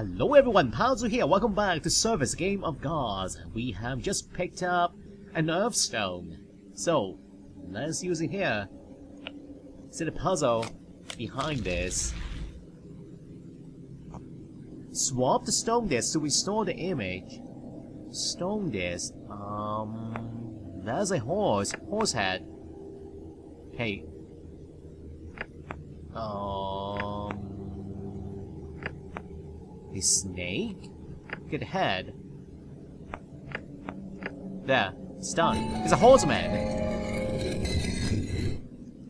Hello everyone, Pazu here, welcome back to Surface Game of Gods. We have just picked up an Earth Stone. So, let's use it here. See the puzzle behind this. Swap the stone disc to restore the image. Stone disc, um... There's a horse, horse head. Hey. Um... A snake? Good head. There, it's. It's a horseman!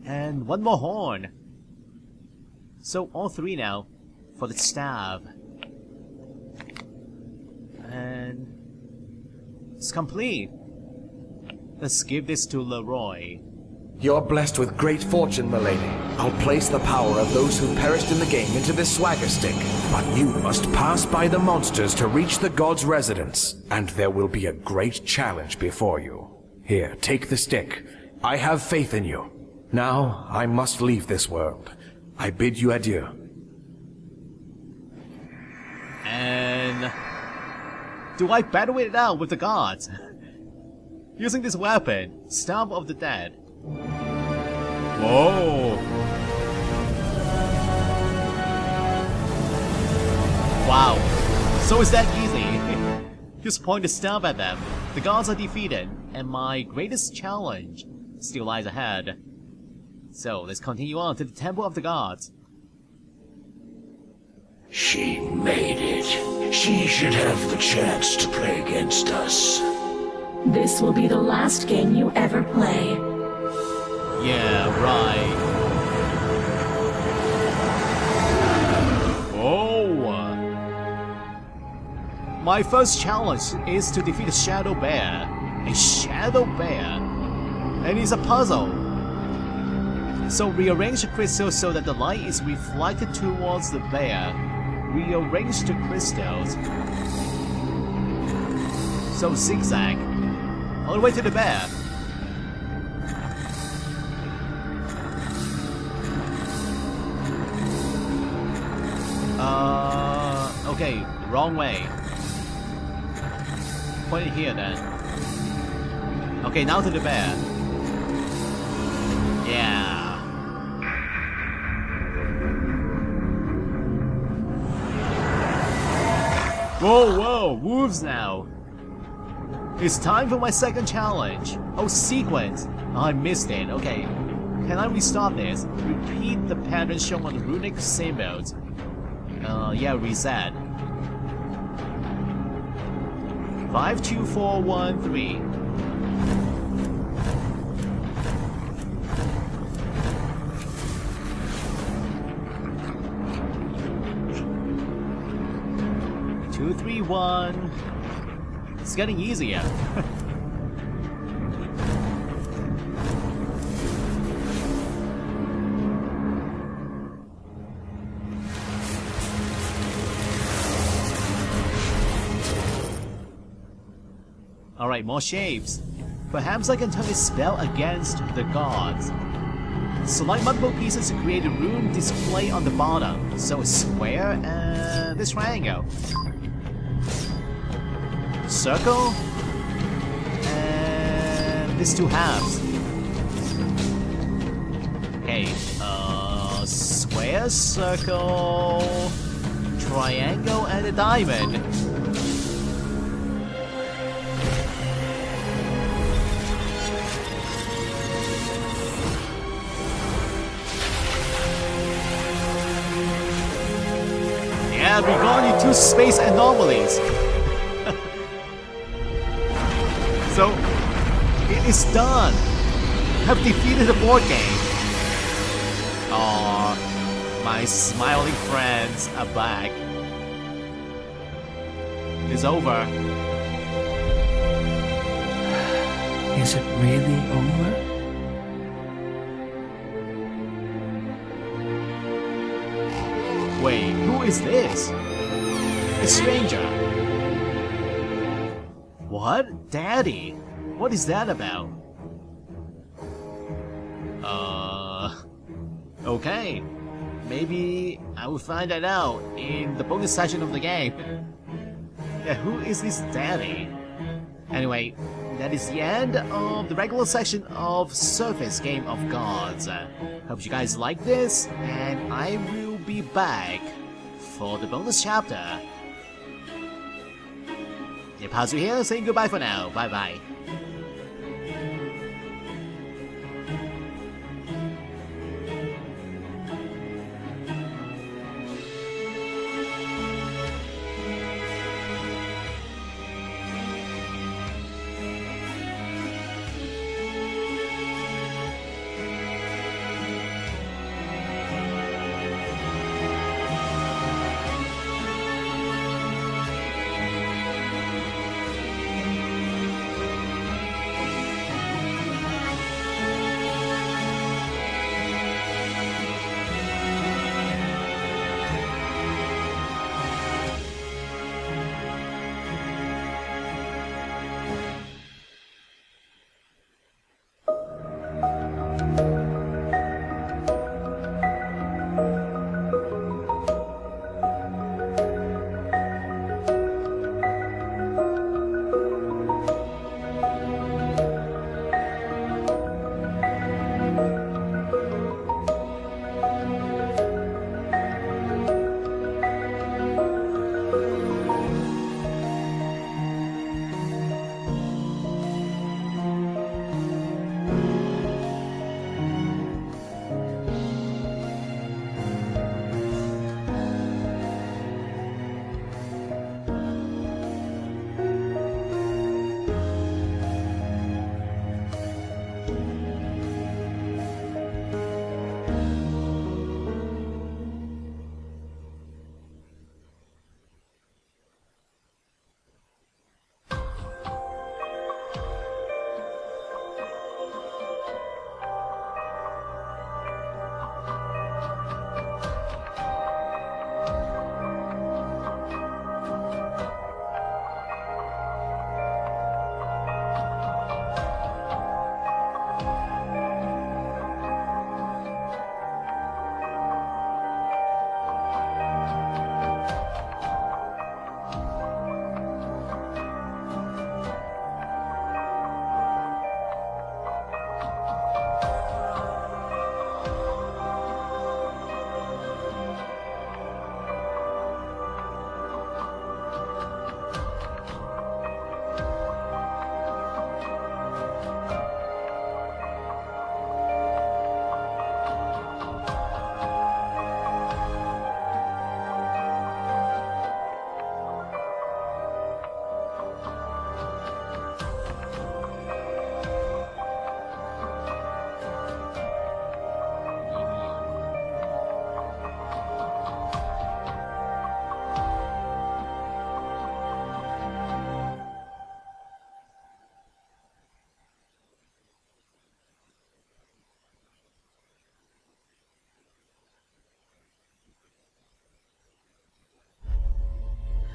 And one more horn. So all three now for the staff. And it's complete. Let's give this to Leroy. You're blessed with great fortune, milady. I'll place the power of those who perished in the game into this swagger stick. But you must pass by the monsters to reach the god's residence, and there will be a great challenge before you. Here, take the stick. I have faith in you. Now, I must leave this world. I bid you adieu. And do I battle it out with the gods? Using this weapon, Staff of the Dead. Whoa! Wow. So is that easy? Just point a stab at them. The gods are defeated, and my greatest challenge still lies ahead. So, let's continue on to the Temple of the Gods. She made it. She should have the chance to play against us. This will be the last game you ever play. Yeah, right. Oh! My first challenge is to defeat a Shadow Bear. A Shadow Bear? And it's a puzzle. So rearrange the crystal so that the light is reflected towards the bear. Rearrange the crystals. So zigzag. All the way to the bear. Okay, wrong way. Point it here then. Okay, now to the bear. Yeah. Whoa, whoa, wolves now. It's time for my second challenge. Oh, sequence. Oh, I missed it. Okay. Can I restart this? Repeat the pattern shown on the runic symbols. Uh, yeah, reset. Five, two, four, one, three. Two, three, one. It's getting easier. Alright, more shapes. Perhaps I can turn a spell against the gods. Select multiple pieces to create a rune display on the bottom. So a square and this triangle. Circle and these two halves. Okay, uh, square, circle, triangle, and a diamond. We're going into space anomalies. so, it is done. Have defeated the board game. Aww, my smiling friends are back. It's over. Is it really over? Wait, who is this? A stranger. What? Daddy? What is that about? Uh... Okay. Maybe I will find that out in the bonus section of the game. yeah, who is this daddy? Anyway, that is the end of the regular section of Surface Game of Gods. Hope you guys like this, and I will be back for the bonus chapter. Yeah, Pazu here, saying goodbye for now. Bye bye.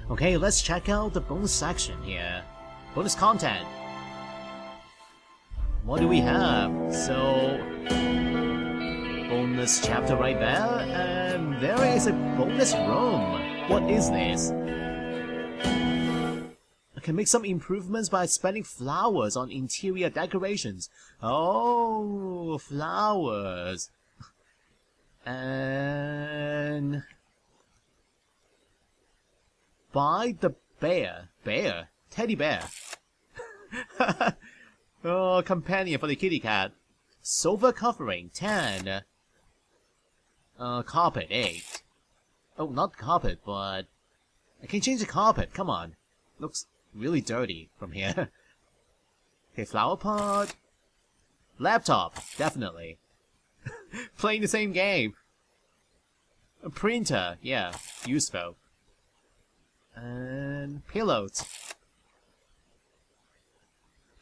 Okay, let's check out the bonus section here. Bonus content. What do we have? So, bonus chapter right there, and there is a bonus room. What is this? I can make some improvements by spending flowers on interior decorations. Oh, flowers. And buy the bear. Bear? Teddy bear. oh, companion for the kitty cat. Sofa covering, 10. Uh, carpet, 8. Oh, not carpet, but... I can change the carpet, come on. Looks really dirty from here. okay, flower pot. Laptop, definitely. Playing the same game. A printer, yeah, useful. And pillows.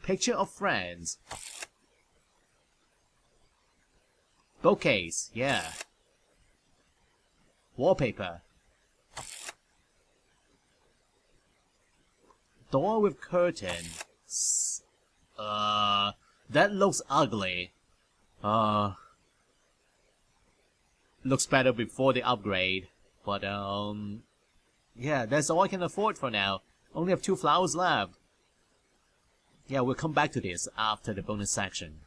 Picture of friends. Bouquets, yeah. Wallpaper. Door with curtain. Uh, that looks ugly. Uh, looks better before the upgrade. But, um... Yeah, that's all I can afford for now. Only have two flowers left. Yeah, we'll come back to this after the bonus section.